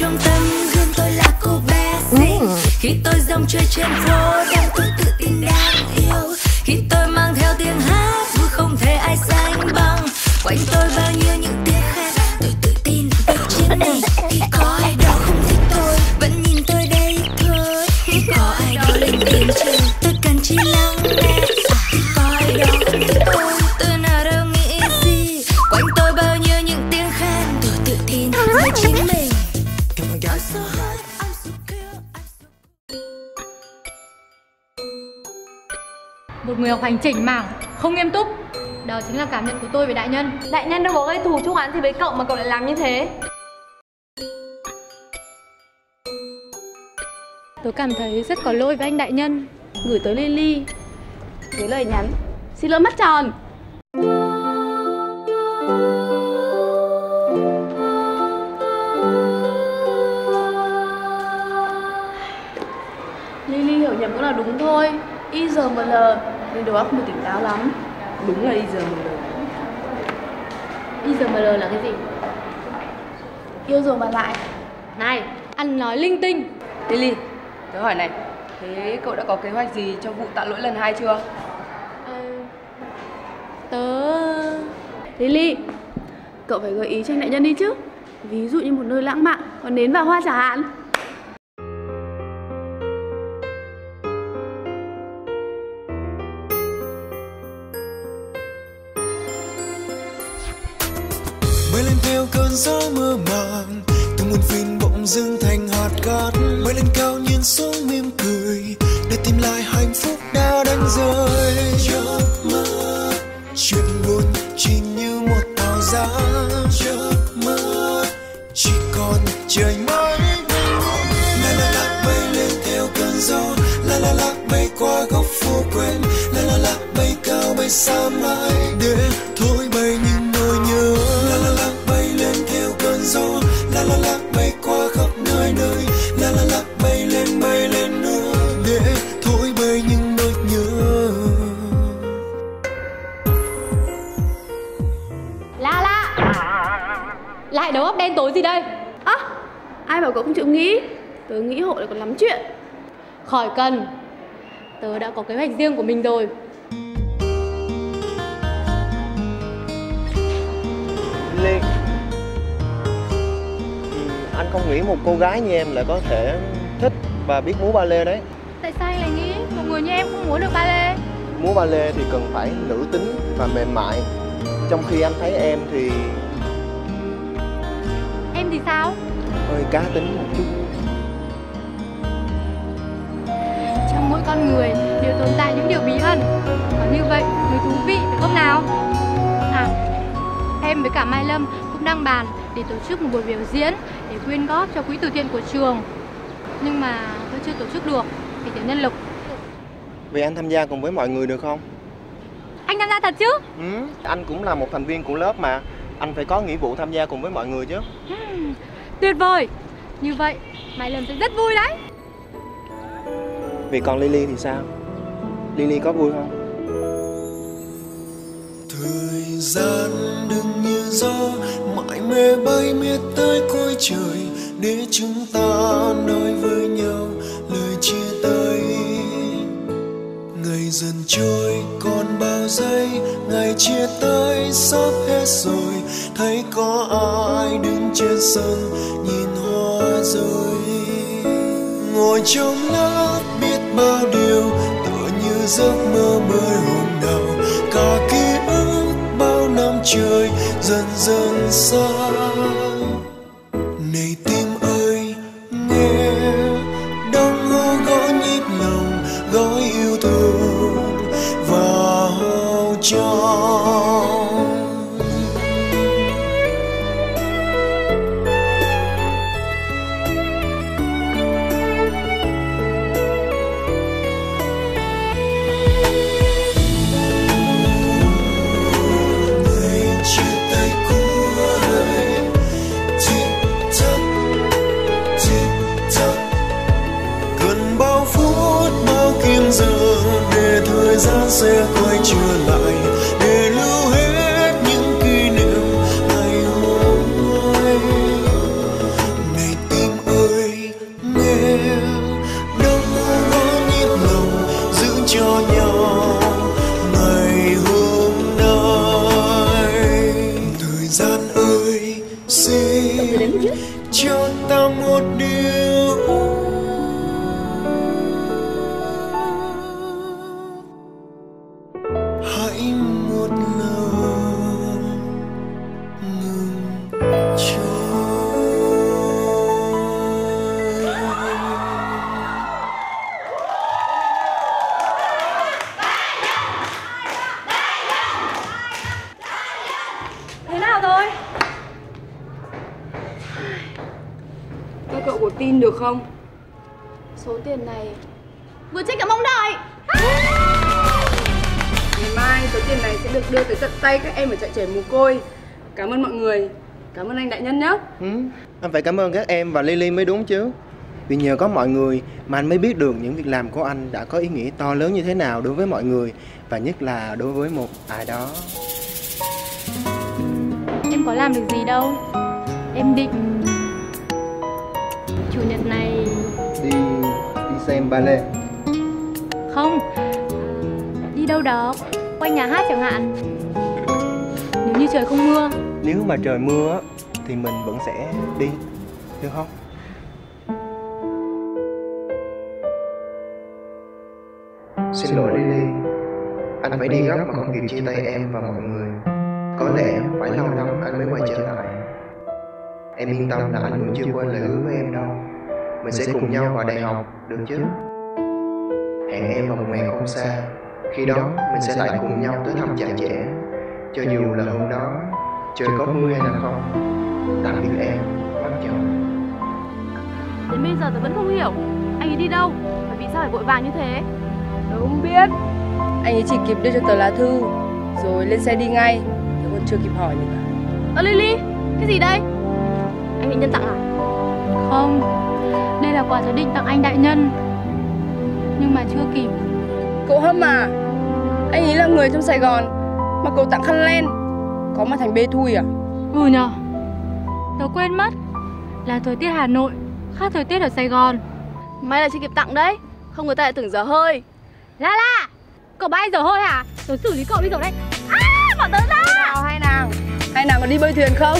trong tâm gương tôi là cô bé xinh. Khi tôi dòng chơi trên phố đang tôi tự tin đang yêu. Khi tôi mang theo tiếng hát vui không thể ai sánh bằng. Quanh tôi bao nhiêu những tiếng khen tôi tự tin với chính mình khi có ai đó không thích tôi vẫn nhìn tôi đây thôi. Khi có ai đó lên tiếng chê tôi cần chỉ lắng nghe. Khi có ai đó không thích tôi tôi nào đâu nghĩ gì. Quanh tôi bao nhiêu những tiếng khen tôi tự tin. Với chính mình người học hành chỉnh mảng, không nghiêm túc. Đó chính là cảm nhận của tôi về đại nhân. Đại nhân đâu có gây thù chung án gì với cậu mà cậu lại làm như thế. Tôi cảm thấy rất có lỗi với anh đại nhân. Gửi tới Lily. Với lời nhắn Xin lỗi mắt tròn. Lily hiểu nhầm cũng là đúng thôi. Y giờ một l nên đầu óc mới tỉnh táo lắm. Đúng là Y giờ một l IGML là cái gì? Yêu rồi mà lại. Này, ăn nói linh tinh. Lily, tớ hỏi này, thế cậu đã có kế hoạch gì cho vụ tạ lỗi lần hai chưa? Ờ, Tớ... Lily Cậu phải gợi ý cho anh đại nhân đi chứ. Ví dụ như một nơi lãng mạn Còn nến và hoa chẳng hạn gió mơ màng, từng muôn phiền bỗng dưng thành hạt cát. Bay lên cao nhìn xuống mỉm cười, để tìm lại hạnh phúc đã đánh rơi. Giấc mơ, chuyện buồn chỉ như một tàu giã. Giấc mơ, chỉ còn trời mơ. Đen tối gì đây? Ơ Ai bảo cậu không chịu nghĩ? Tớ nghĩ hộ lại còn lắm chuyện. Khỏi cần. Tớ đã có kế hoạch riêng của mình rồi. Lê ừ, Anh không nghĩ một cô gái như em lại có thể thích và biết múa ba lê đấy. Tại sao anh lại nghĩ một người như em không muốn được ba lê? Múa ba lê thì cần phải nữ tính và mềm mại. Trong khi anh thấy em thì Thì sao? hơi cá tính một chút Trong mỗi con người đều tồn tại những điều bí ẩn Có như vậy mới thú vị phải không nào? À, em với cả Mai Lâm cũng đang bàn để tổ chức một buổi biểu diễn để quyên góp cho quỹ từ thiện của trường Nhưng mà tôi chưa tổ chức được vì thiếu nhân lực Vậy anh tham gia cùng với mọi người được không? Anh tham gia thật chứ? Ừ, anh cũng là một thành viên của lớp mà Anh phải có nghĩa vụ tham gia cùng với mọi người chứ. Hmm, tuyệt vời. Như vậy Mai Lâm sẽ rất vui đấy. Vì còn Lily thì sao? Lily có vui không? thời gian đừng như gió mãi mê bay miết tới cuối trời. Để chúng ta nói với nhau lời chia tay. Ngày dần trôi chia tay sắp hết rồi. Thấy có ai đứng trên sân, nhìn hoa rơi. Ngồi trong lớp biết bao điều, tựa như giấc mơ mới hôm nào. Cả ký ức bao năm trời dần dần xa. cho ta một điều được không? Số tiền này vừa chết cả mong đợi Ngày mai số tiền này sẽ được đưa tới tận tay các em ở trại trẻ mồ côi. Cảm ơn mọi người. Cảm ơn anh đại nhân nhé. Ừ, anh phải cảm ơn các em và Lily mới đúng chứ Vì nhờ có mọi người mà anh mới biết được những việc làm của anh đã có ý nghĩa to lớn như thế nào đối với mọi người Và nhất là đối với một ai đó Em có làm được gì đâu Em định Chủ nhật này. Đi đi xem ballet. Không. Đi đâu đó Quanh nhà hát chẳng hạn. Nếu như trời không mưa. Nếu mà trời mưa thì mình vẫn sẽ đi, được không? Xin lỗi Lily. Anh phải đi gấp mà không kịp chia tay em và mọi người. Có lẽ phải lâu lắm anh mới quay trở lại. Em yên tâm là anh vẫn chưa quên lời hứa với em đâu Mình sẽ cùng nhau vào đại học, được chứ? Hẹn em vào một ngày không xa. Khi đó mình sẽ lại cùng nhau tới thăm trại trẻ. Cho dù là hôm đó trời có mưa hay là không Tạm biệt em, mắt chồng. Đến bây giờ tớ vẫn không hiểu. Anh ấy đi đâu? Và vì sao phải vội vàng như thế? Tớ không biết. Anh ấy chỉ kịp đưa cho tớ lá thư, rồi lên xe đi ngay. Tớ còn chưa kịp hỏi nữa. Ơ Lily Cái gì đây? Anh định nhân tặng à? Không Đây là quà tớ định tặng anh đại nhân. Nhưng mà chưa kịp. Cậu hâm à? Anh ấy là người trong Sài Gòn, mà cậu tặng khăn len. Có mà thành bê thui à? Ừ nhờ. Tớ quên mất Là thời tiết Hà Nội Khác thời tiết ở Sài Gòn. May là chưa kịp tặng đấy Không người ta lại tưởng dở hơi. La la! Cậu bay giờ hơi hả? Tớ xử lý cậu đi rồi đấy. À bỏ tớ ra! Nào hai nàng, hai nàng có đi bơi thuyền không?